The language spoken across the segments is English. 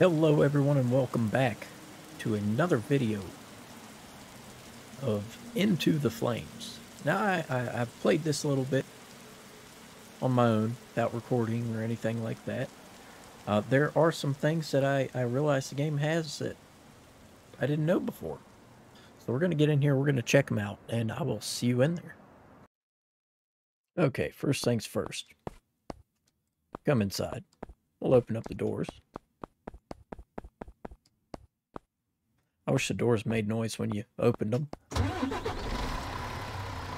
Hello everyone and welcome back to another video of Into the Flames. Now I, I, have played this a little bit on my own without recording or anything like that. Uh, there are some things that I, I realize the game has that I didn't know before. So we're going to get in here, we're going to check them out, and I will see you in there. Okay, first things first. Come inside. We'll open up the doors. I wish the doors made noise when you opened them.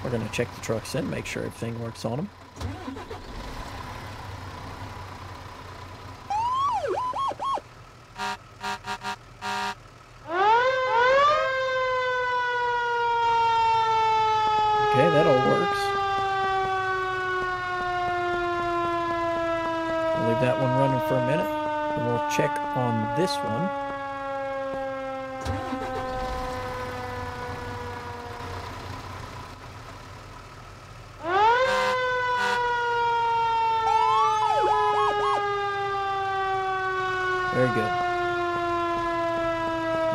We're going to check the trucks in, make sure everything works on them. Okay, that all works. We'll leave that one running for a minute. And we'll check on this one. Very good.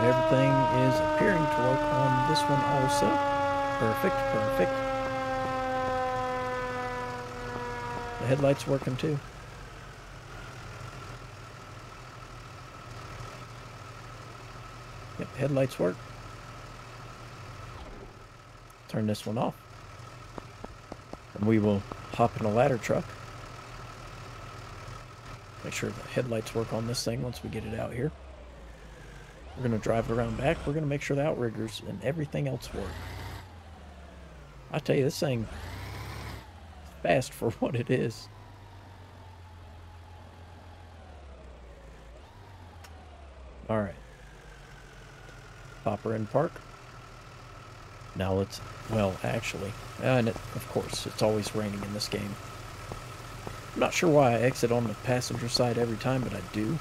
Everything is appearing to work on this one also. Perfect, perfect. The headlight's working too. Headlights work. Turn this one off. And we will hop in a ladder truck. Make sure the headlights work on this thing once we get it out here. We're going to drive it around back. We're going to make sure the outriggers and everything else work. I tell you, this thing fast for what it is. All right. Popper in park. Now let's, well, actually, and it, of course, it's always raining in this game. I'm not sure why I exit on the passenger side every time, but I do.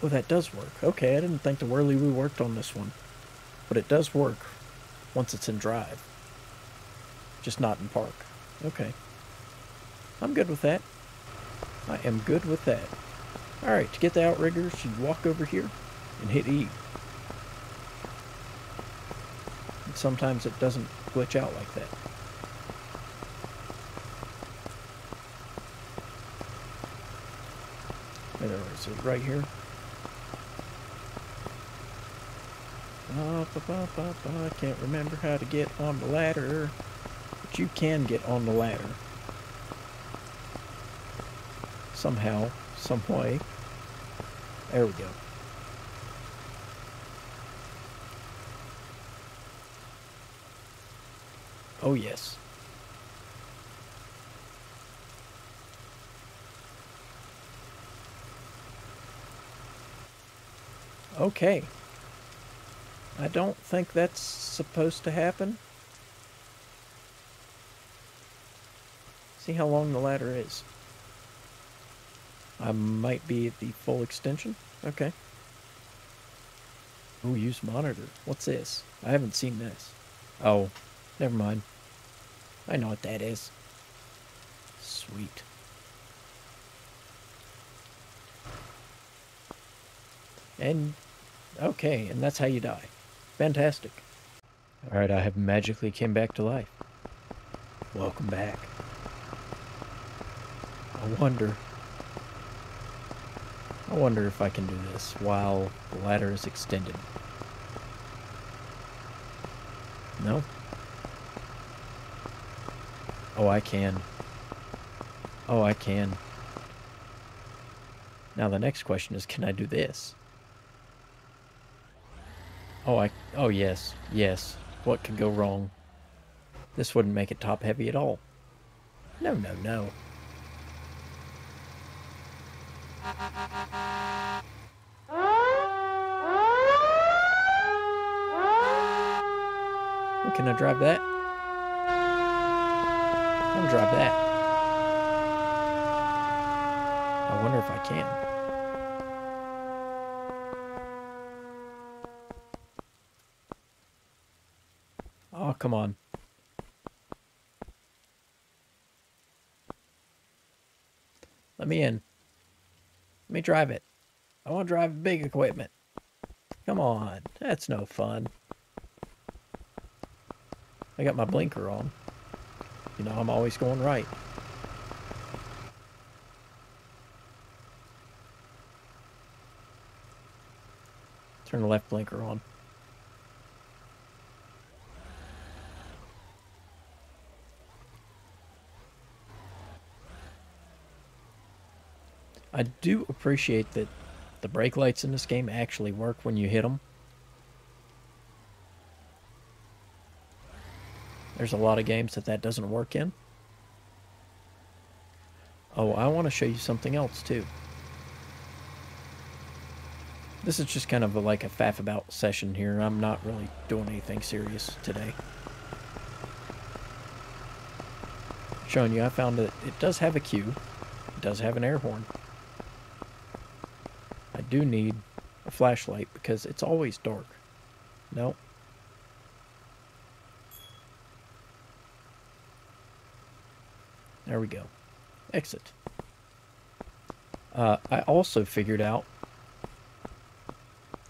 Oh, that does work. Okay, I didn't think the whirly woo worked on this one. But it does work once it's in drive. Just not in park. Okay. I'm good with that. I am good with that. Alright, to get the outriggers, you walk over here and hit E. And sometimes it doesn't glitch out like that. There, is it right here? I can't remember how to get on the ladder. But you can get on the ladder. Somehow, some way. There we go. Oh, yes. Okay. I don't think that's supposed to happen. See how long the ladder is. I might be at the full extension. Okay. Oh, use monitor. What's this? I haven't seen this. Oh, never mind. I know what that is. Sweet. And, okay, and that's how you die. Fantastic. Alright, I have magically came back to life. Welcome back. I wonder... Wonder if I can do this while the ladder is extended. No? Oh, I can. Oh, I can. Now the next question is, can I do this? Oh, I... Oh, yes. Yes. What could go wrong? This wouldn't make it top heavy at all. No, no, no. Can I drive that? I'll drive that. I wonder if I can. Oh, come on. Let me in. Let me drive it. I want to drive big equipment. Come on. That's no fun. I got my blinker on. You know, I'm always going right. Turn the left blinker on. I do appreciate that the brake lights in this game actually work when you hit them. There's a lot of games that that doesn't work in. Oh, I want to show you something else too. This is just kind of a, like a faff about session here. I'm not really doing anything serious today. Showing you, I found that it does have a Q. It does have an air horn. I do need a flashlight because it's always dark. Nope. There we go. Exit. Uh, I also figured out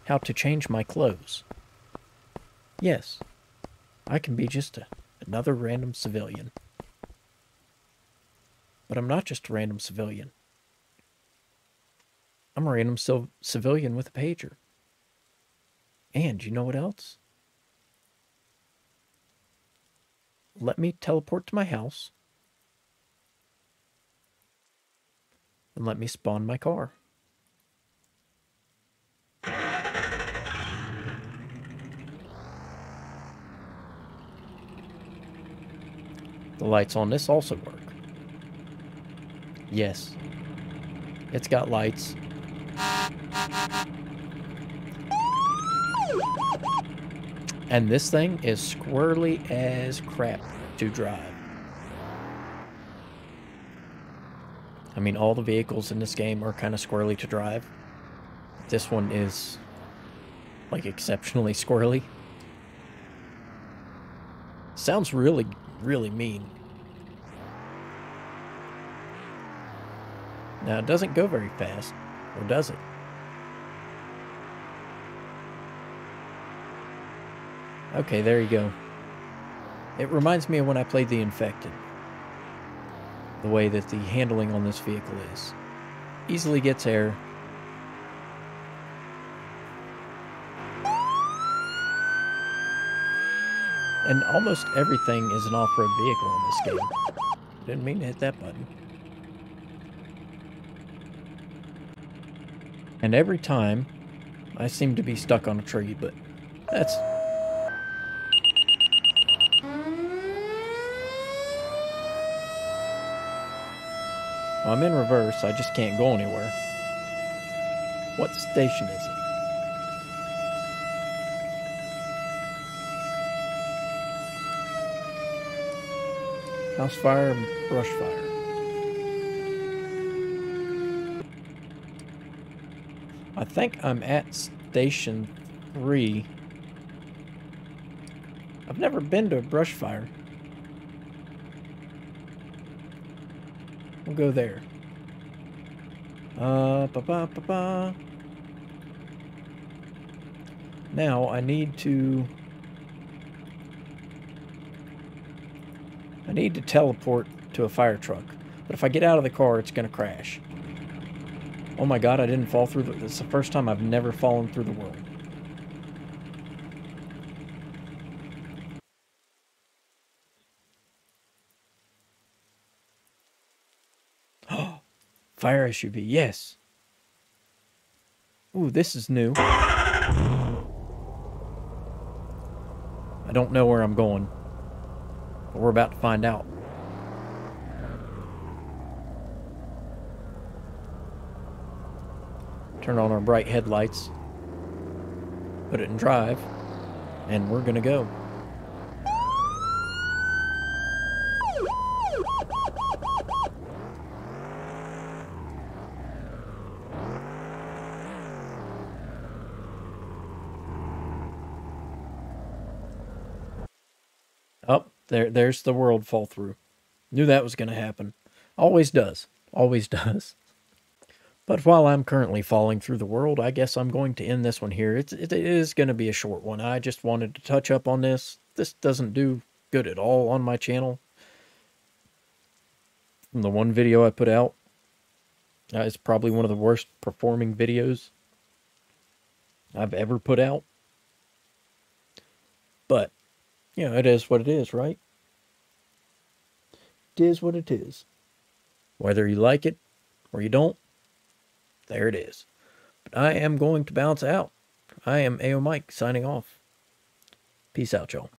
how to change my clothes. Yes, I can be just a, another random civilian. But I'm not just a random civilian. I'm a random civilian with a pager. And you know what else? Let me teleport to my house and let me spawn my car. The lights on this also work. Yes. It's got lights. And this thing is squirrely as crap to drive. I mean, all the vehicles in this game are kind of squirrely to drive. This one is, like, exceptionally squirrely. Sounds really, really mean. Now, it doesn't go very fast, or does it? Okay, there you go. It reminds me of when I played The Infected the way that the handling on this vehicle is. Easily gets air. And almost everything is an off-road vehicle in this game. Didn't mean to hit that button. And every time, I seem to be stuck on a tree, but that's I'm in reverse. I just can't go anywhere. What station is it? House fire brush fire. I think I'm at station three. I've never been to a brush fire. We'll go there. Uh, ba ba ba. Now I need to. I need to teleport to a fire truck. But if I get out of the car, it's going to crash. Oh my god, I didn't fall through the... Is the first time I've never fallen through the world. Fire SUV, yes. Ooh, this is new. I don't know where I'm going. But we're about to find out. Turn on our bright headlights. Put it in drive. And we're going to go. There, there's the world fall through. Knew that was going to happen. Always does. Always does. But while I'm currently falling through the world, I guess I'm going to end this one here. It's, it is going to be a short one. I just wanted to touch up on this. This doesn't do good at all on my channel. From the one video I put out, uh, it's probably one of the worst performing videos I've ever put out. But, you know, it is what it is, right? It is what it is. Whether you like it or you don't, there it is. But I am going to bounce out. I am Ayeomike signing off. Peace out, y'all.